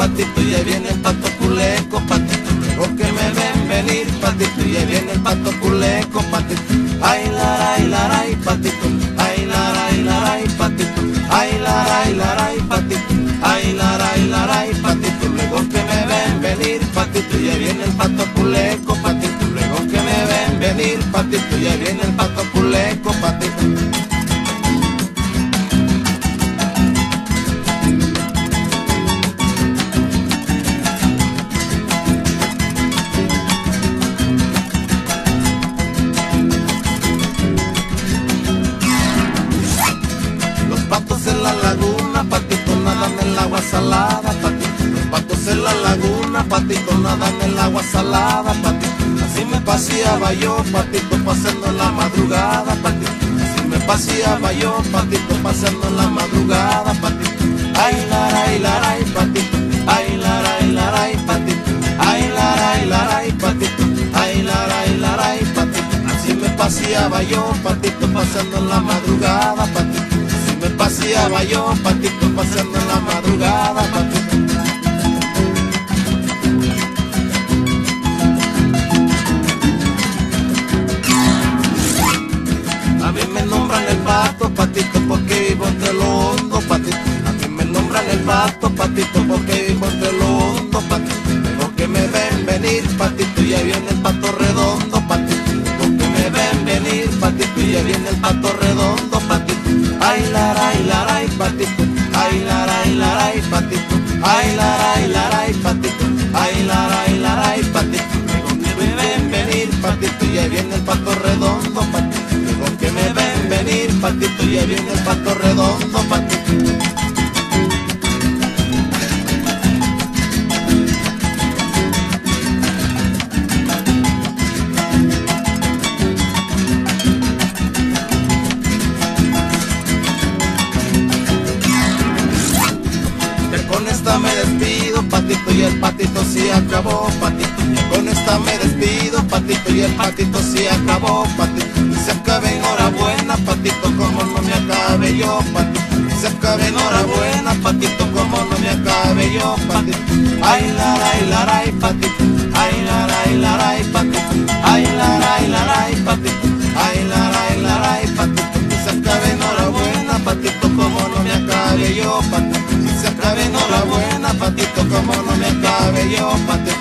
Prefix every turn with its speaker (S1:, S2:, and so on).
S1: patito, ya viene el pato culeco, patito, tengo que me ven venir, patito, ya viene el pato culeco. Patito nadan en el agua salada, patito. Los patos en la laguna, patito nadan en el agua salada, patito. Así me paseaba yo, patito, pasando en la madrugada, patito. Así me paseaba yo, patito, pasando en la madrugada, patito. Ay, laray, laray, patito. Ay, laray, laray, patito. Ay, laray, laray, patito. Ay, laray, laray, patito. Así me paseaba yo, patito, paseaba patito, pasando en la madrugada, patito. A mí me nombran el pato, patito, porque vivo entre lo hondo, patito. A mí me nombran el pato, patito, porque vivo entre lo hondo, patito. Luego que me ven venir, patito, y ahí viene el pato redondo, patito. Luego que me ven venir, patito, y ahí viene el pato redondo, y ahí viene el pato redondo. Ya con esta me despido, patito, y el patito sí acabó, patito. Con esta me despido, patito, y el patito sí acabó. Acabe enhorabuena, patito, como no me acabe yo, patito. Ay, laray, laray, patito. Ay, laray, laray, patito. Ay, laray, laray, patito. Ay, laray, laray, patito. Y se acabe enhorabuena, patito, como no me acabe yo, patito. Se acabe enhorabuena, patito, como no me acabe yo, patito.